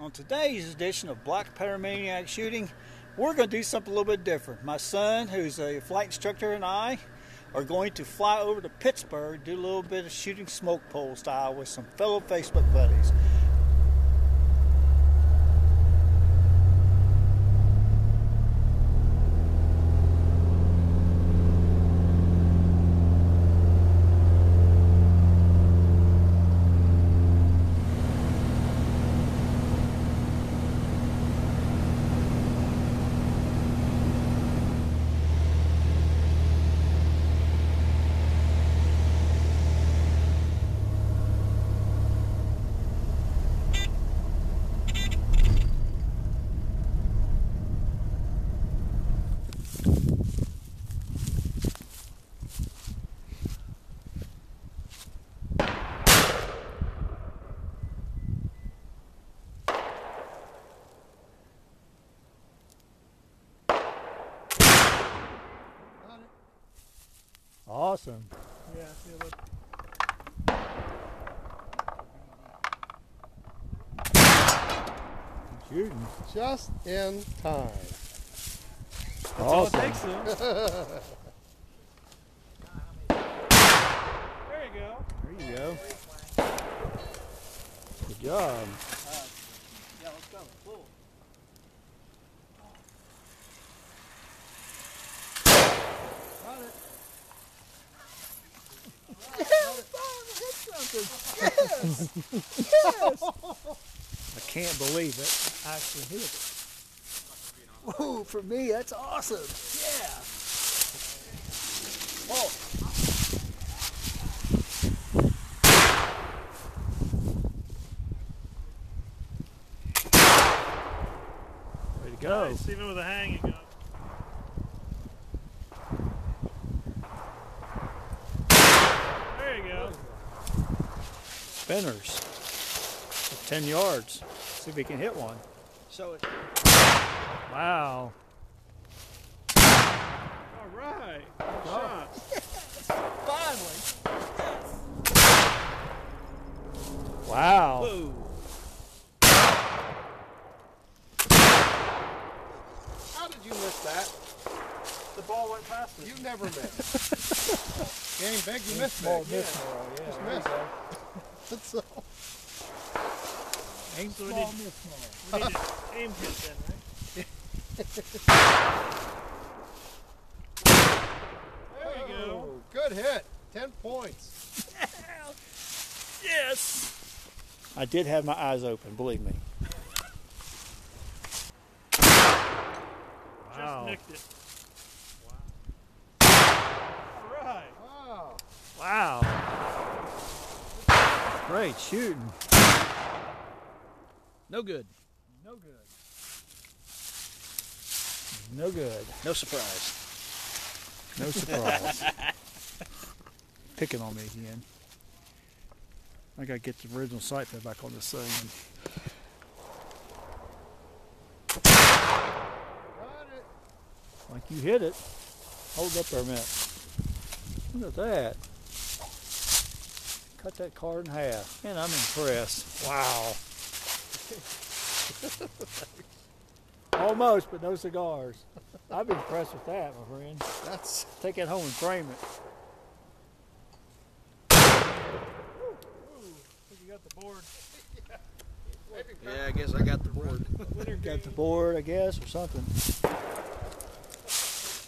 On today's edition of Black Powder Maniac Shooting, we're going to do something a little bit different. My son, who's a flight instructor, and I are going to fly over to Pittsburgh, do a little bit of shooting smoke pole style with some fellow Facebook buddies. Awesome. Yeah, see, look. Shooting. Just in time. That's all it takes, though. there you go. There you go. Good job. Yeah, let's go. Cool. Got it. I can't believe it. I actually hit it. Whoa, for me, that's awesome. Yeah. Oh. Way to go. Nice, even with a hang, you got. There you go. Spinners. At 10 yards. See if we can hit one. Show it. Wow. All right. Good shot. Finally. Wow. Whoa. How did you miss that? The ball went past us. You never miss. Game big, you missed Small big. miss, Merle, yeah. Just missed. go. That's all. Aim So we small, did- miss small. We need to aim hit then, right? There you go. Oh, good hit. Ten points. Yes. I did have my eyes open, believe me. Wow. Just nicked it. All right. Wow. Wow. Great shooting. No good. No good. No good. No surprise. No surprise. Picking on me again. I gotta get the original sight put back on this thing. Got it. Like you hit it. Hold up there a minute. Look at that. Cut that card in half. Man, I'm impressed. Wow. Almost, but no cigars. I'm impressed with that, my friend. That's Take it home and frame it. you got the board. Yeah, I guess I got the board. Got the board, I guess, or something.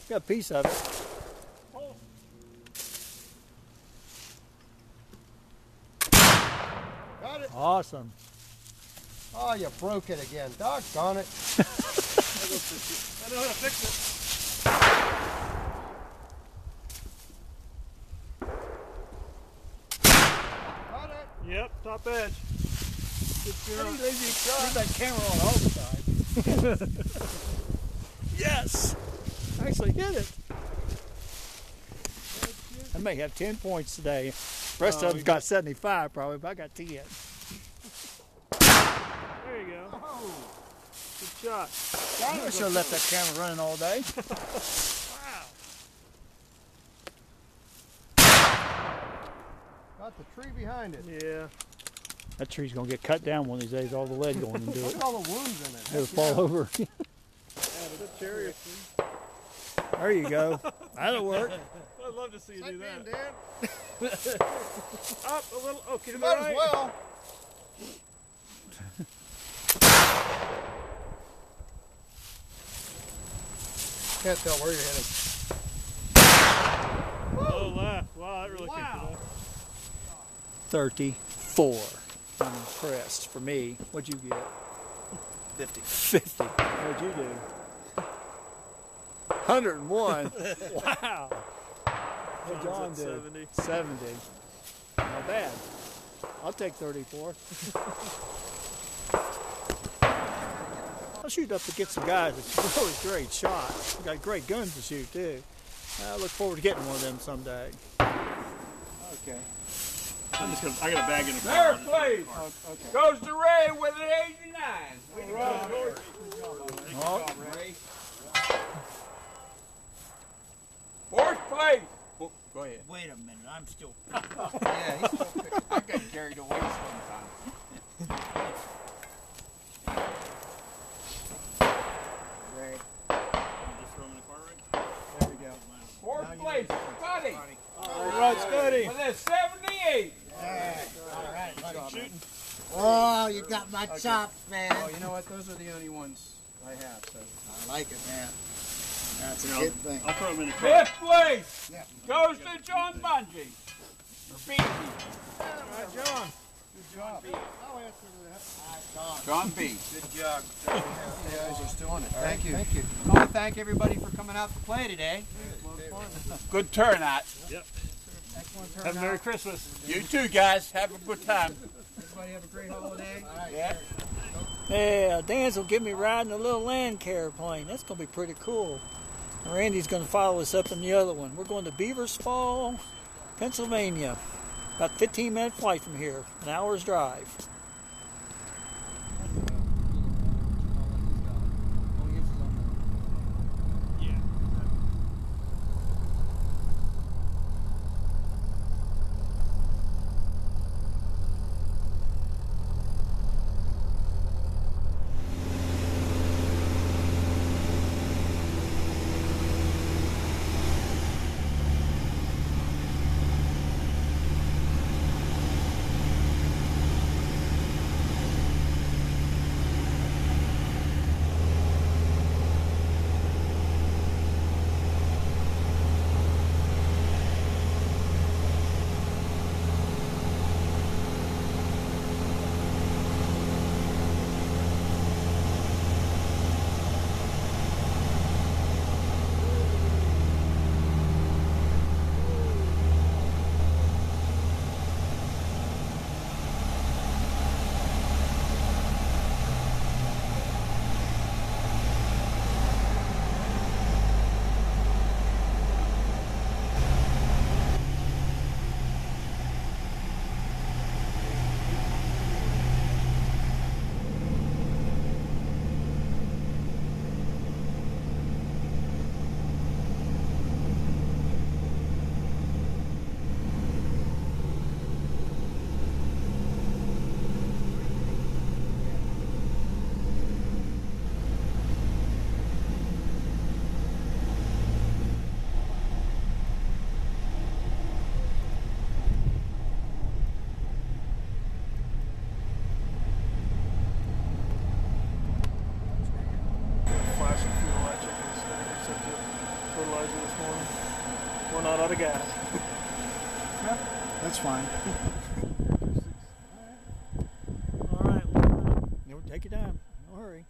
Got a piece of it. Oh, got it. Awesome. Oh, you broke it again. Doggone it. I know how to fix it. Got it. Yep, top edge. Good How do you shot. leave, you, leave that camera on all the time? yes! I actually hit it. May have 10 points today. Uh, the rest Oh, of them you got 75 probably, but I got 10. There you go. Oh, Good shot. I should have left that camera running all day. Wow. got the tree behind it. Yeah. That tree's gonna get cut down one of these days. All the lead going into Look it. at all the wounds in it. It'll fall over. Yeah, the cherry. there you go. That'll work. I'd love to see you do Sit that. Dan. Up a little. Okay, to the Might right. as well. Can't tell where you're heading. Oh, left. Wow, that really Wow. kicked it up. 34. I'm impressed. For me, what'd you get? 50. 50. What'd you do? 101. wow. What John did? 70. 70. Not bad. I'll take 34. I'll shoot up to get some guys that's really great shots. Got great guns to shoot too. I look forward to getting one of them someday. Okay. I'm just gonna. I got a bag in the car. There, car. please. Goes to Ray with an 89. Oh, Fourth place. Oh, go ahead. Wait a minute, I'm still. Yeah, he's still I got carried away sometimes. Ray, Just throw them in the car, right? there we go. Fourth place, Scotty. all right, Scotty. With a 78. All right, buddy. Oh, you got my chops, man. Oh, you know what? Those are the only ones I have. So I like it, man. That's a I'll, good thing. I'll throw them in the car. Fifth place Yeah. goes to John Bungie. Or Beatty. John, good job. I'll answer to that. John B. Good job. You guys are still on it. Thank you. Thank you. I want to thank everybody for coming out to play today. Good turnout. Excellent Have a turnout. Merry Christmas. You too, guys. Have a good time. Everybody have a great holiday. Yeah. Yeah, Dan's will give me riding a little Lancair plane. That's gonna be pretty cool. Randy's gonna follow us up in the other one. We're going to Beaver Falls, Pennsylvania. About 15 minute flight from here, an hour's drive. Not out of gas. That's fine. All right, well, you know, take your time. No hurry.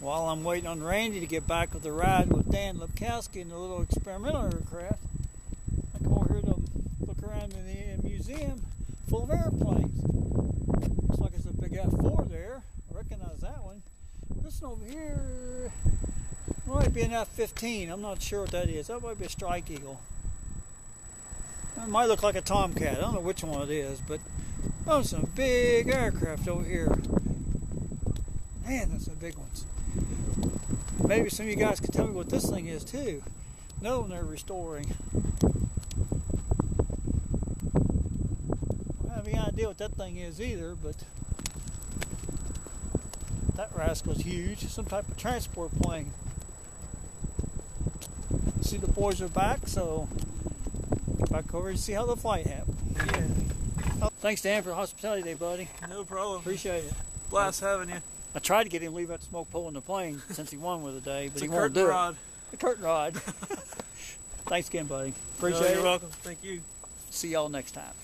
While I'm waiting on Randy to get back with the ride with Dan Lipkowski in the little experimental aircraft, I come over here to look around in the uh, museum full of airplanes. Looks like it's a big F4 there. I recognize that one. This one over here might be an F-15. I'm not sure what that is. That might be a Strike Eagle. It might look like a Tomcat. I don't know which one it is, but oh, some big aircraft over here. Man, those are big ones. Maybe some of you guys can tell me what this thing is too. No they're restoring. I don't have any idea what that thing is either, but that rascal's huge. Some type of transport plane. See the boys are back, so back over and see how the flight happened. Yeah, oh, Thanks Dan for the hospitality today, buddy. no problem. Appreciate it. Blast having you. I tried to get him to leave that smoke pole in the plane since he won with the day, but he a won't do rod. it. The curtain rod. Thanks again, buddy. No, Appreciate you're it. welcome. Thank you. See y'all next time.